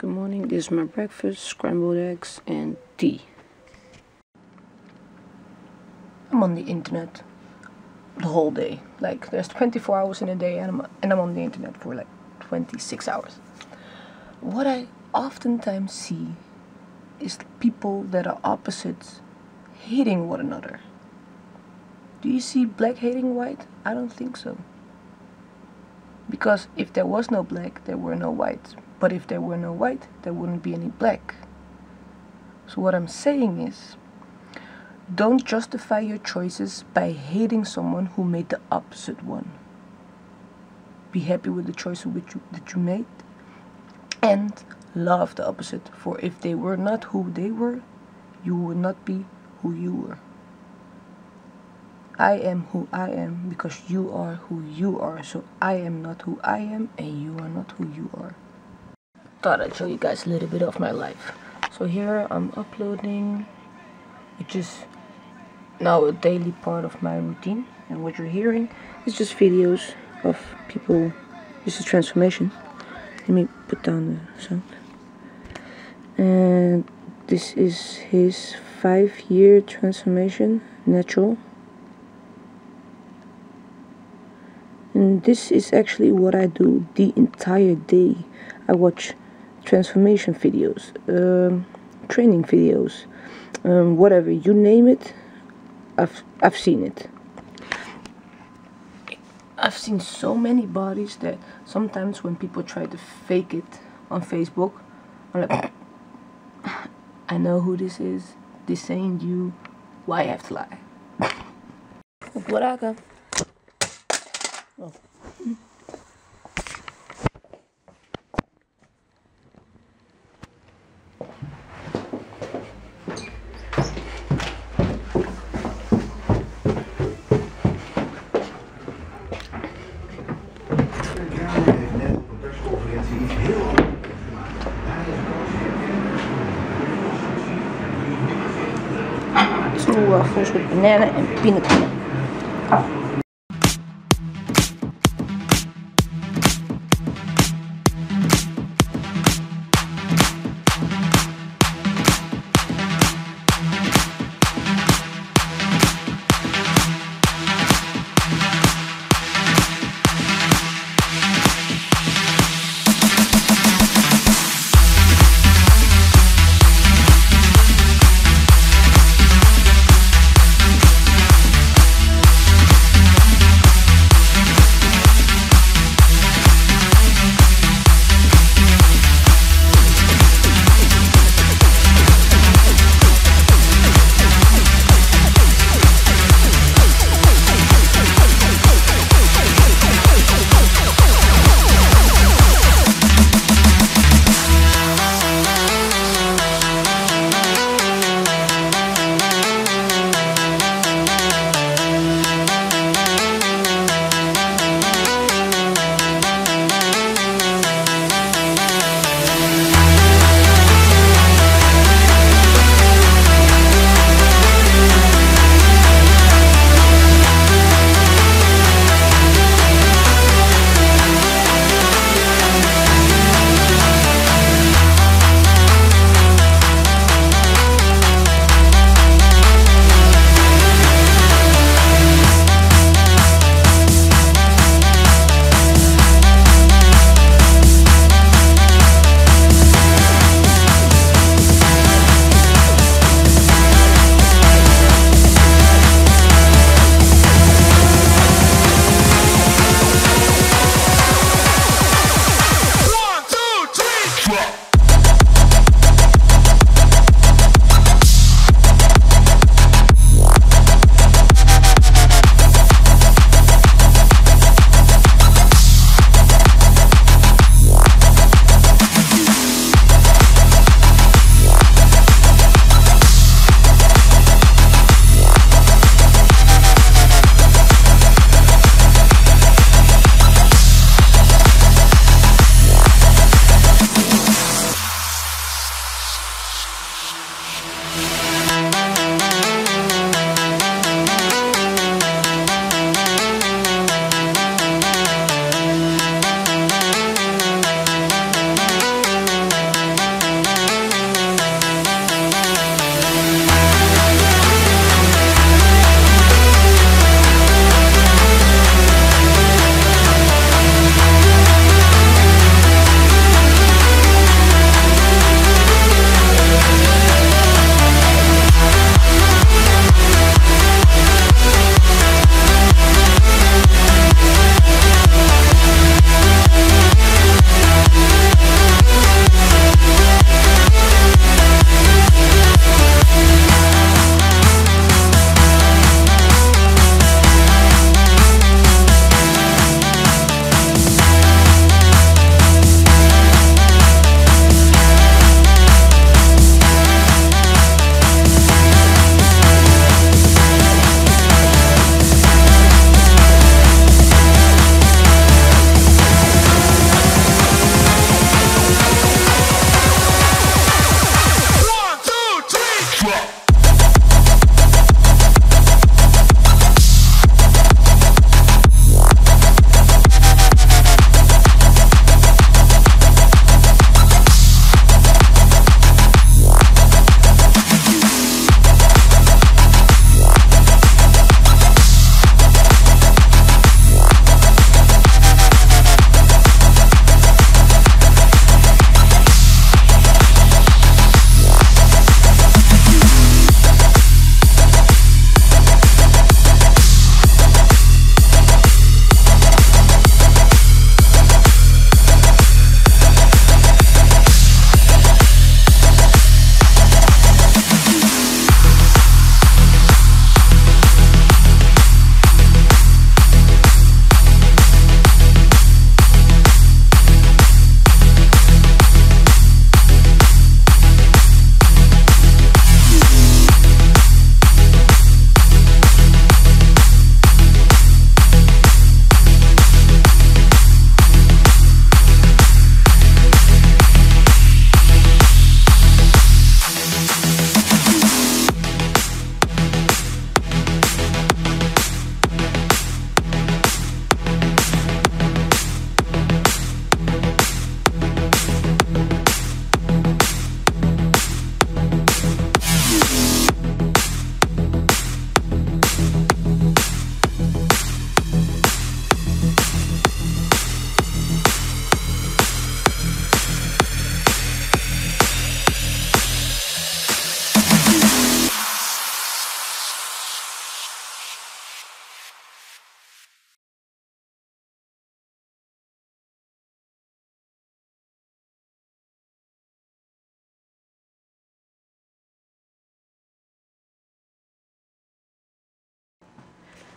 Good morning. This is my breakfast, scrambled eggs and tea. I'm on the internet the whole day. Like there's 24 hours in a day and I'm, and I'm on the internet for like 26 hours. What I oftentimes see is people that are opposites hating one another. Do you see black hating white? I don't think so. Because if there was no black, there were no white. But if there were no white, there wouldn't be any black. So what I'm saying is, don't justify your choices by hating someone who made the opposite one. Be happy with the choice which you, that you made and love the opposite. For if they were not who they were, you would not be who you were. I am who I am because you are who you are. So I am not who I am and you are not who you are. Thought I'd show you guys a little bit of my life. So here I'm uploading, which is now a daily part of my routine. And what you're hearing is just videos of people, this is transformation. Let me put down the sound. And this is his five year transformation, natural. And this is actually what I do the entire day. I watch transformation videos, um, training videos, um, whatever you name it. I've I've seen it. I've seen so many bodies that sometimes when people try to fake it on Facebook, I'm like, I know who this is. This ain't you. Why have to lie? Waffles with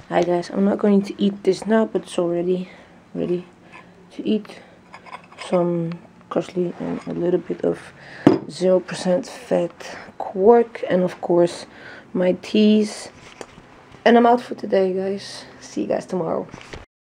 Hi guys, I'm not going to eat this now, but it's already ready to eat. Some costly and a little bit of 0% fat quark and of course my teas. And I'm out for today guys. See you guys tomorrow.